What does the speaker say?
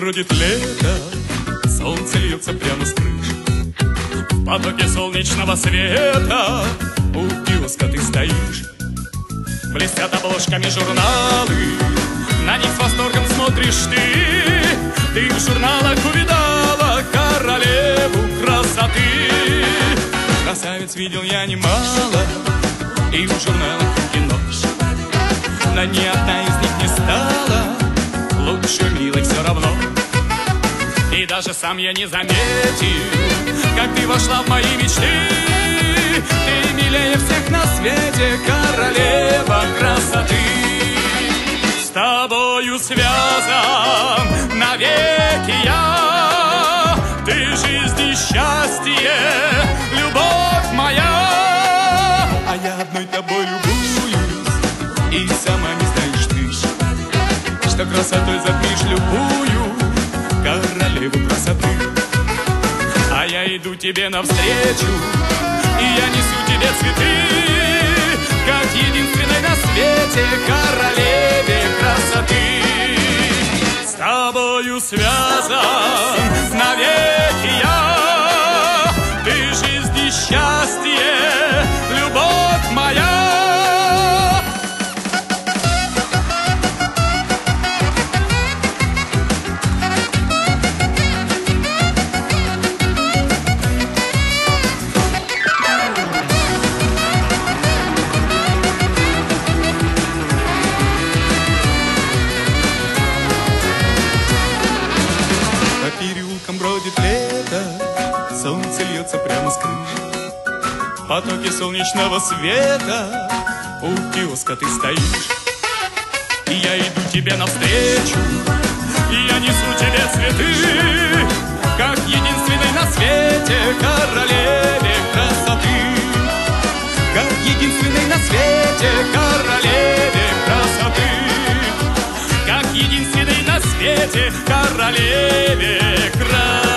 бродит лето, солнце льется прямо с крыши. В потоке солнечного света у киоска ты стоишь. Блестят обложками журналы, на них с восторгом смотришь ты. Ты в журналах увидала королеву красоты. Красавиц видел я немало, и в журналах и кино. Но ни одна из них не стала сам я не заметил, как ты вошла в мои мечты. Ты милее всех на свете, королева красоты. С тобою связан навеки я, ты жизнь и счастье, любовь моя. А я одной тобой любуюсь, и сама не знаешь ты, что красотой затмишь любую королеву красоты. А я иду тебе навстречу, и я несу тебе цветы, как единственной на свете королеве красоты. С тобою связан бродит лето, солнце льется прямо с крыши. В потоке солнечного света у киоска ты стоишь. И я иду тебе навстречу, и я несу тебе цветы, как единственной на свете королеве красоты. Как единственной на свете королеве рассвете королеве край.